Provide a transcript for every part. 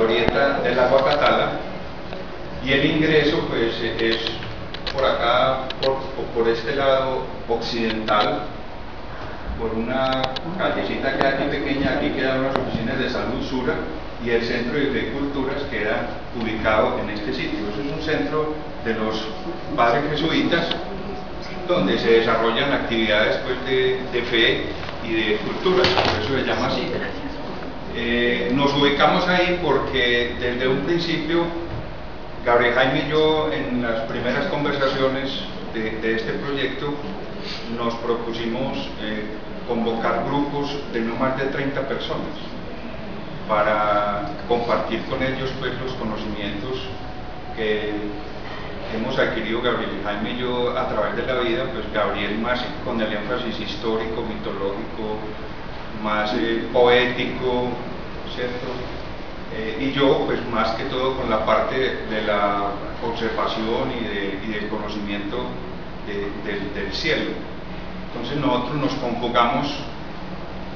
orienta del agua Catala y el ingreso pues es por acá, por, por este lado occidental, por una callecita que aquí pequeña, aquí quedan unas oficinas de salud Sura y el centro de culturas queda ubicado en este sitio. Es un centro de los padres jesuitas donde se desarrollan actividades pues, de, de fe y de cultura, por eso se llama así. Eh, nos ubicamos ahí porque desde un principio Gabriel Jaime y yo en las primeras conversaciones de, este proyecto nos propusimos eh, convocar grupos de no más de 30 personas para compartir con ellos pues, los conocimientos que hemos adquirido Gabriel Jaime y yo a través de la vida, pues Gabriel más con el énfasis histórico, mitológico, más eh, poético, ¿cierto? Eh, y yo, pues más que todo con la parte de la observación y, del conocimiento del cielo. Entonces nosotros nos conjugamos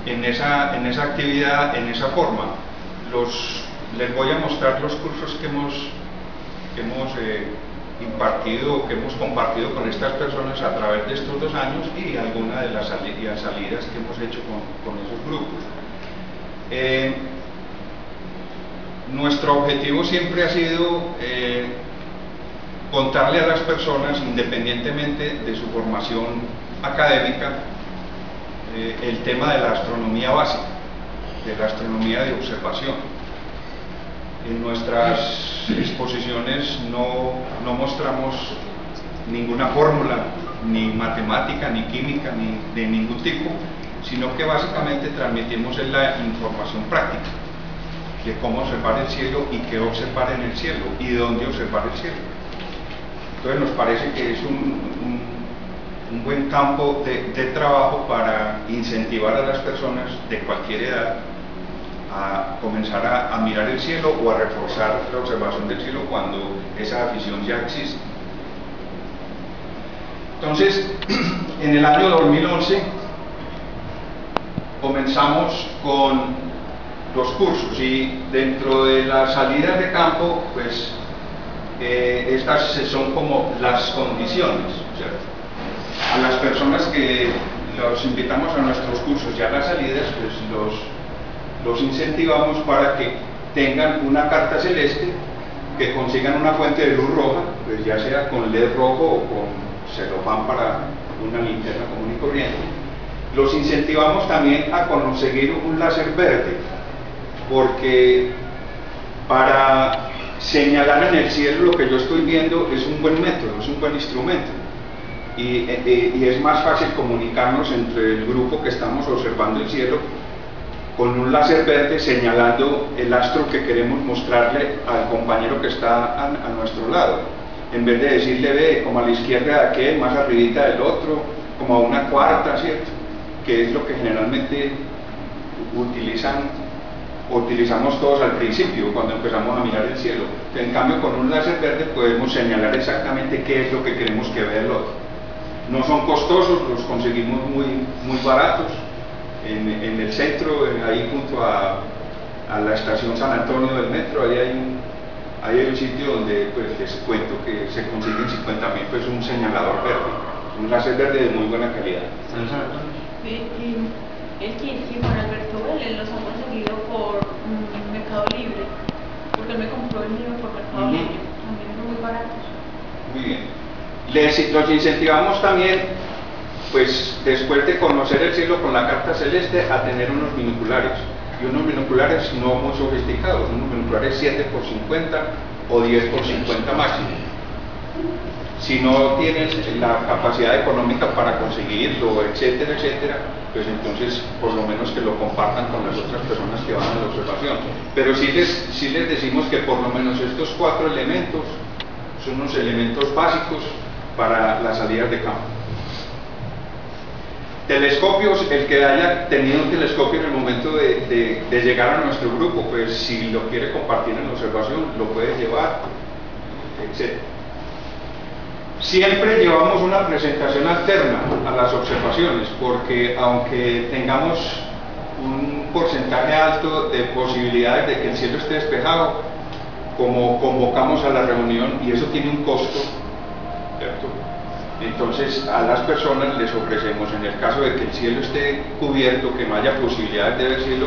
en esa, en esa actividad, en esa forma. Los, les voy a mostrar los cursos que hemos, que hemos eh, impartido, que hemos compartido con estas personas a través de estos dos años y algunas de las salidas que hemos hecho con, esos grupos. Eh, nuestro objetivo siempre ha sido eh, contarle a las personas, independientemente de su formación académica, eh, el tema de la astronomía básica, de la astronomía de observación en nuestras exposiciones no, no mostramos ninguna fórmula, ni matemática, ni química, ni de ningún tipo, sino que básicamente transmitimos la información práctica de cómo observar el cielo y qué observar en el cielo y dónde observar el cielo. Entonces nos parece que es un, buen campo de, de trabajo para incentivar a las personas de cualquier edad a comenzar a, mirar el cielo o a reforzar la observación del cielo cuando esa afición ya existe. Entonces, en el año 2011 comenzamos con los cursos y dentro de las salidas de campo, pues eh, estas son como las condiciones. A las personas que los invitamos a nuestros cursos ya las salidas, pues los los incentivamos para que tengan una carta celeste, que consigan una fuente de luz roja, pues ya sea con LED rojo o con celofán para una linterna común y corriente. Los incentivamos también a conseguir un láser verde, porque para señalar en el cielo lo que yo estoy viendo es un buen método, es un buen instrumento. Y, eh, y, es más fácil comunicarnos entre el grupo que estamos observando el cielo con un láser verde señalando el astro que queremos mostrarle al compañero que está a, nuestro lado. En vez de decirle, ve, como a la izquierda de aquel, más arribita del otro, como a una cuarta, ¿cierto? Que es lo que generalmente utilizan, utilizamos todos al principio, cuando empezamos a mirar el cielo. En cambio, con un láser verde podemos señalar exactamente qué es lo que queremos que vea el otro. No son costosos, los conseguimos muy, muy baratos en, el centro, ahí junto a, la estación San Antonio del metro, ahí hay un, hay un sitio donde pues, les cuento que se consiguen 50 mil pesos un señalador verde, un láser verde de muy buena calidad. Sí, y el que Juan Alberto Vélez los ha conseguido por Mercado Libre, porque él me compró el mío por Mercado Libre, también son muy baratos. Muy bien. Les, los incentivamos también pues después de conocer el cielo con la carta celeste, a tener unos binoculares. Y unos binoculares no muy sofisticados, unos binoculares 7 por 50 o 10 por 50 máximo. Si no tienes la capacidad económica para conseguirlo, etcétera, etcétera, pues entonces por lo menos que lo compartan con las otras personas que van a la observación. Pero sí les, sí les decimos que por lo menos estos cuatro elementos son unos elementos básicos para las salidas de campo. Telescopios, el que haya tenido un telescopio en el momento de, llegar a nuestro grupo, pues si lo quiere compartir en observación, lo puede llevar, etc. Siempre llevamos una presentación alterna a las observaciones, porque aunque tengamos un porcentaje alto de posibilidades de que el cielo esté despejado, como convocamos a la reunión y eso tiene un costo, ¿cierto? Entonces a las personas les ofrecemos, en el caso de que el cielo esté cubierto, que no haya posibilidades de ver cielo,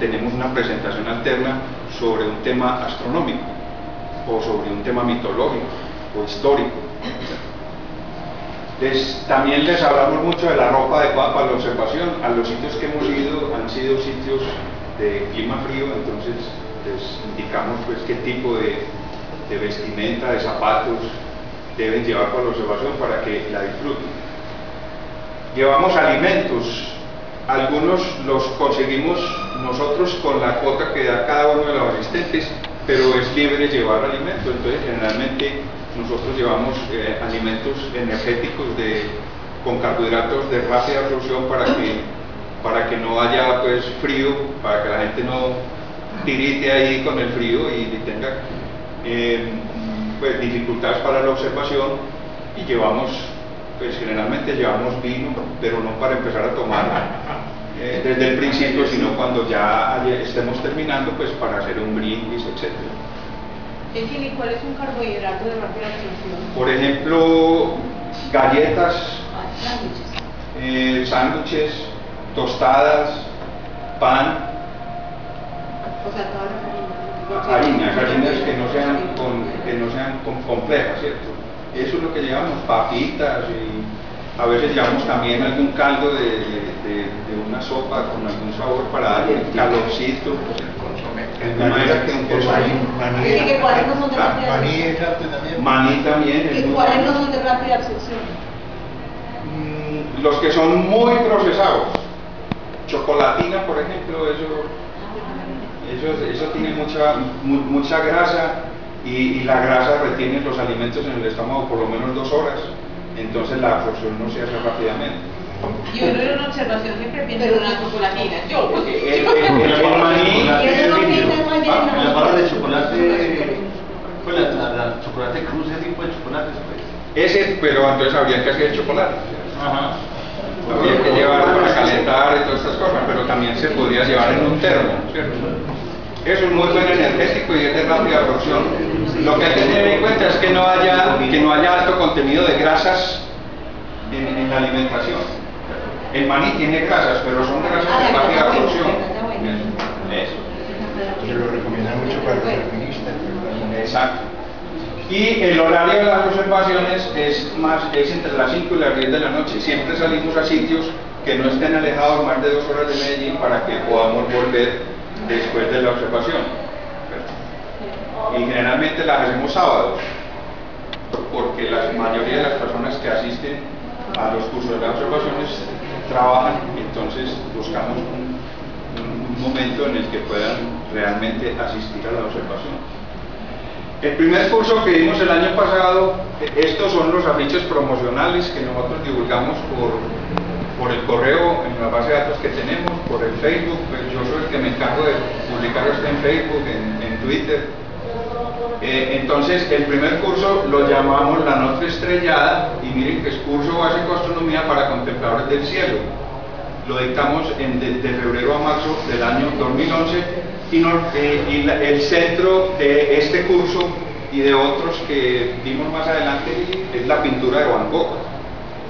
tenemos una presentación alterna sobre un tema astronómico o sobre un tema mitológico o histórico. también les hablamos mucho de la ropa adecuada para la observación. A los sitios que hemos ido han sido sitios de clima frío, entonces les indicamos pues qué tipo de, de vestimenta, de zapatos deben llevar la observación para que la disfruten. Llevamos alimentos, algunos los conseguimos nosotros con la cuota que da cada uno de los asistentes, pero es libre llevar alimentos, entonces generalmente nosotros llevamos eh, alimentos energéticos de, con carbohidratos de rápida absorción para que, para que no haya pues frío, para que la gente no tirite ahí con el frío y tenga eh, pues, dificultades para la observación y llevamos pues generalmente llevamos vino, pero no para empezar a tomar eh, desde el principio, sino cuando ya estemos terminando, pues para hacer un brindis, etc. ¿Y cuál es un carbohidrato de rápida absorción? Por ejemplo, galletas, eh, sándwiches, tostadas, pan. O sea, las harinas. Harinas, que no sean, que no sean complejas, ¿cierto? Eso es lo que llevamos, papitas y a veces llevamos también algún caldo de, de, de una sopa con algún sabor para darle calorcito. El manera que un maní. ¿Y que cuáles no son de rápida Maní es rápido también. Maní también. ¿Y cuáles no son de rápida absorción? Mm, los que son muy procesados. Chocolatina, por ejemplo, eso, eso, eso tiene mucha, mucha grasa y, la grasa retiene los alimentos en el estómago por lo menos dos horas, entonces la absorción no se hace rápidamente. Y uno en una observación siempre piensa en una chocolatina. Yo, porque el, el, maní. La barra de chocolate, pues la, la, chocolate cruz, ese tipo de chocolates, pues. Ese, pero entonces habría que hacer chocolate. Ajá. Habría que llevar para calentar y todas estas cosas, pero también se podría llevar en un termo, ¿cierto? Eso es muy buen energético y es de rápida absorción. Lo que hay que tener en cuenta es que no haya, que no haya alto contenido de grasas en, la alimentación. El maní tiene grasas, pero son grasas de ah, rápida absorción. Eso. Se lo recomiendan mucho para los alpinistas. Exacto. Y el horario de las observaciones es, más, es entre las 5 y las 10 de la noche. Siempre salimos a sitios que no estén alejados más de dos horas de Medellín para que podamos volver después de la observación. Y generalmente las hacemos sábados, porque la mayoría de las personas que asisten a los cursos de las observaciones trabajan, entonces buscamos un, momento en el que puedan realmente asistir a la observación. El primer curso que dimos el año pasado, estos son los afiches promocionales que nosotros divulgamos por por el correo en la base de datos que tenemos, por el Facebook, pues yo soy el que me encargo de publicar esto en Facebook, en, Twitter. Eh, entonces, el primer curso lo llamamos La Noche Estrellada y miren que es curso básico de astronomía para contempladores del cielo. Lo dictamos en, de, febrero a marzo del año 2011 y, eh, y el centro de este curso y de otros que vimos más adelante es la pintura de Van Gogh.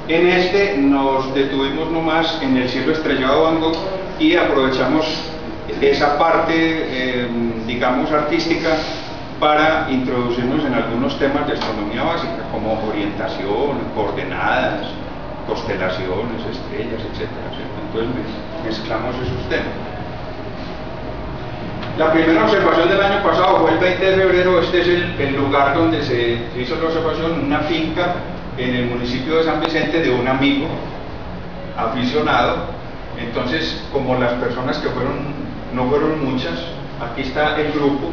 En este nos detuvimos nomás en el cielo estrellado de Van Gogh y aprovechamos esa parte, eh, digamos, artística para introducirnos en algunos temas de astronomía básica, como orientación, coordenadas, constelaciones, estrellas, etc. Entonces mezclamos esos temas. La primera observación del año pasado fue el 20 de febrero, este es el, el lugar donde se hizo la observación, una finca en el municipio de San Vicente de un amigo aficionado. Entonces, como las personas que fueron, no fueron muchas, aquí está el grupo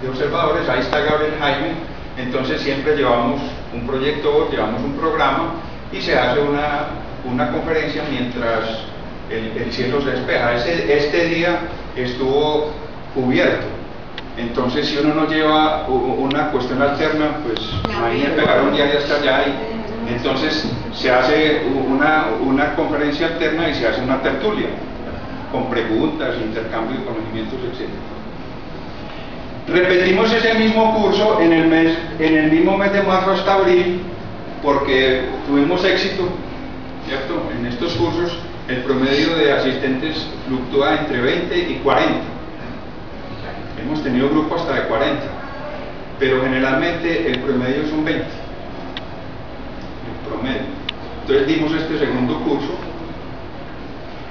de observadores, ahí está Gabriel Jaime, entonces siempre llevamos un proyector, llevamos un programa y se hace una, una conferencia mientras el, cielo se despeja. Este, este día estuvo cubierto, entonces, si uno no lleva una cuestión alterna, pues imagínate pegar un hasta allá. Y, entonces, se hace una, una, conferencia alterna y se hace una tertulia. con preguntas, intercambio de conocimientos, etc. Repetimos ese mismo curso en el, mes, en el mismo mes de marzo hasta abril porque tuvimos éxito, ¿cierto? En estos cursos el promedio de asistentes fluctúa entre 20 y 40. Hemos tenido grupos hasta de 40, pero generalmente el promedio son 20. El promedio. Entonces dimos este segundo curso.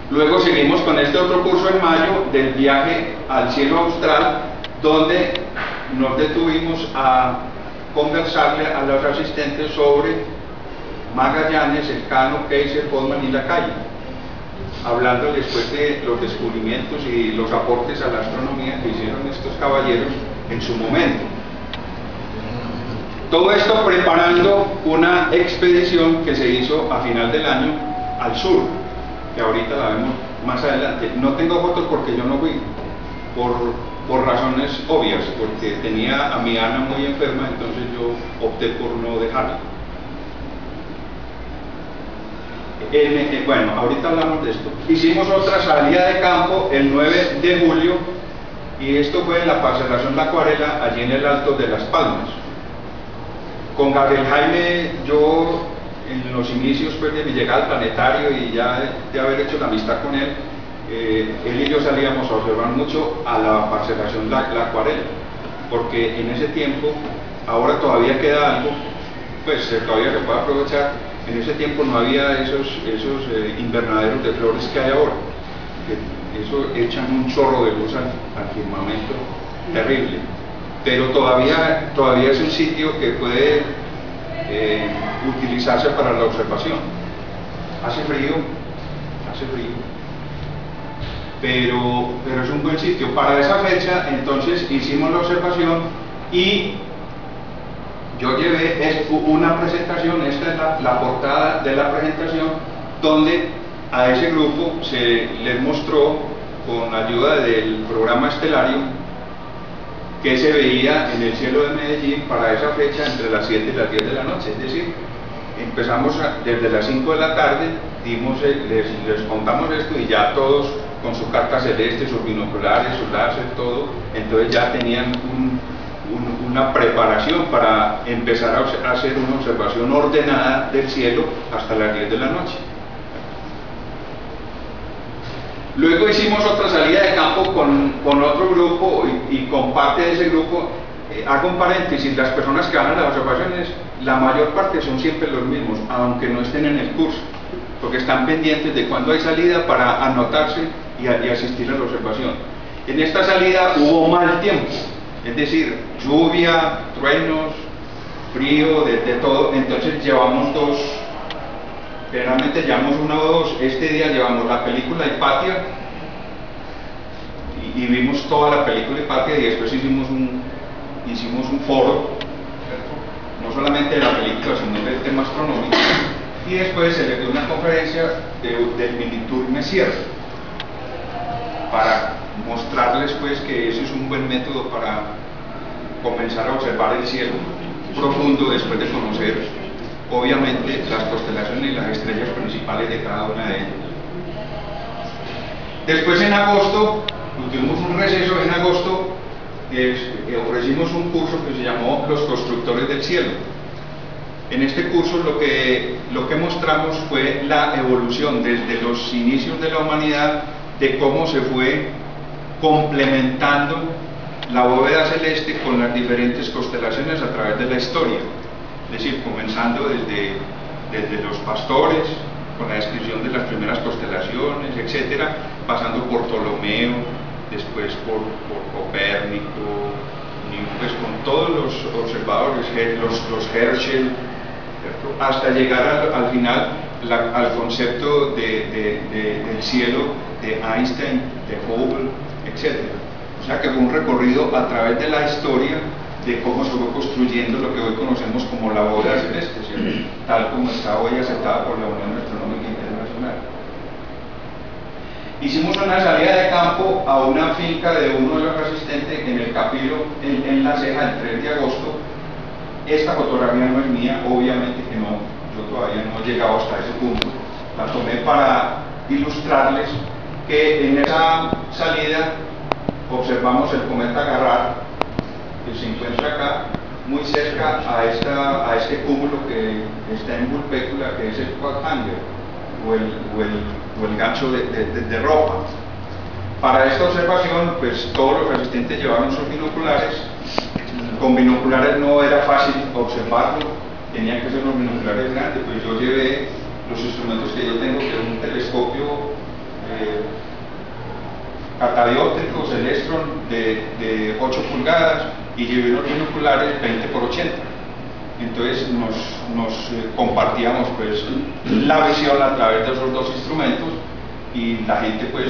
Luego seguimos con este otro curso en mayo del viaje al cielo austral, donde nos detuvimos a conversarle a los asistentes sobre Magallanes, Elcano, Kaiser, Podman y la calle, hablando después de los descubrimientos y los aportes a la astronomía que hicieron estos caballeros en su momento. Todo esto preparando una expedición que se hizo a final del año al sur, que ahorita la vemos más adelante. No tengo fotos porque yo no fui, por, por razones obvias, porque tenía a mi Ana muy enferma, entonces yo opté por no dejarla. Eh, bueno, ahorita hablamos de esto. Hicimos otra salida de campo el 9 de julio y esto fue en la parcelación La Acuarela, allí en el Alto de Las Palmas. Con Gabriel Jaime, yo en los inicios pues, de mi llegada al planetario y ya de, haber hecho la amistad con él, eh, él y yo salíamos a observar mucho a la parcelación la, la, Acuarela, porque en ese tiempo, ahora todavía queda algo, pues eh, todavía se puede aprovechar, en ese tiempo no había esos, esos eh, invernaderos de flores que hay ahora, que eso echan un chorro de luz al, al firmamento terrible, pero todavía, todavía es un sitio que puede eh, utilizarse para la observación. Hace frío, hace frío, pero, pero es un buen sitio. Para esa fecha, entonces, hicimos la observación y yo llevé una presentación, esta es la, la, portada de la presentación, donde a ese grupo se les mostró, con ayuda del programa Estelario, que se veía en el cielo de Medellín para esa fecha entre las 7 y las 10 de la noche. Es decir, empezamos desde las 5 de la tarde, dimos, les, les contamos esto y ya todos con su carta celeste, sus binoculares, su láser, todo, entonces ya tenían un, una preparación para empezar a hacer una observación ordenada del cielo hasta las 10 de la noche. Luego hicimos otra salida de campo con, con otro grupo y, y, con parte de ese grupo, eh, hago un paréntesis, las personas que a las observaciones, la mayor parte son siempre los mismos, aunque no estén en el curso, porque están pendientes de cuándo hay salida para anotarse y asistir a la observación. En esta salida hubo mal tiempo, es decir, lluvia, truenos, frío, de, todo, entonces llevamos dos generalmente llevamos una o dos, este día llevamos la película Hipatia. Y, y, vimos toda la película Hipatia y después hicimos un, hicimos un foro, no solamente de la película, sino del tema astronómico, y después se le dio una conferencia de, del Messier para mostrarles pues que ese es un buen método para comenzar a observar el cielo profundo después de conocer obviamente las constelaciones y las estrellas principales de cada una de ellas. Después en agosto, tuvimos un receso en agosto, eh, ofrecimos un curso que se llamó Los Constructores del Cielo. En este curso lo que, lo que mostramos fue la evolución desde los inicios de la humanidad, de cómo se fue complementando la bóveda celeste con las diferentes constelaciones a través de la historia. Es decir, comenzando desde, desde los pastores, con la descripción de las primeras constelaciones, etcétera, pasando por Ptolomeo, después por, por Copérnico, pues con todos los observadores, los, los Herschel, hasta llegar al, al final al concepto de, de, del cielo de Einstein, de Hubble, etcétera. O sea que fue un recorrido a través de la historia de cómo se fue construyendo lo que hoy conocemos como la bóveda celeste, ¿sí? tal como está hoy aceptada por la Unión Astronómica Internacional. Hicimos una salida de campo a una finca de uno de los asistentes en el Capilo, en, en la ceja, el 3 de agosto. Esta fotografía no es mía, obviamente que no, yo todavía no he llegado hasta ese punto. La tomé para ilustrarles que en esa salida observamos el cometa Garrar, que se encuentra acá, muy cerca a, esta, a este cúmulo que está en Vulpecula, que es el quadhanger, o el, o el, o el gancho de, de, de ropa. Para esta observación, pues todos los asistentes llevaban sus binoculares. Con binoculares no era fácil observarlo, tenían que ser unos binoculares grandes, pues yo llevé los instrumentos que yo tengo, que es un telescopio eh, catadióptrico Celestron de, de 8 pulgadas y llevé unos binoculares 20 por 80. Entonces nos, nos eh, compartíamos pues la visión a través de esos dos instrumentos y la gente pues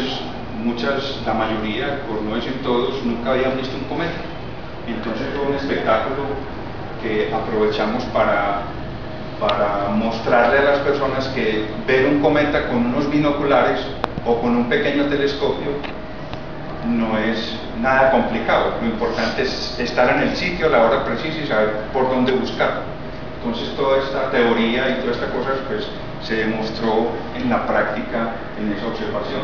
muchas, la mayoría, por no decir todos, nunca habían visto un cometa. Entonces fue un espectáculo que aprovechamos para, para mostrarle a las personas que ver un cometa con unos binoculares o con un pequeño telescopio no es nada complicado. Lo importante es estar en el sitio a la hora precisa y saber por dónde buscar. Entonces toda esta teoría y toda esta cosa pues, se demostró en la práctica en esa observación.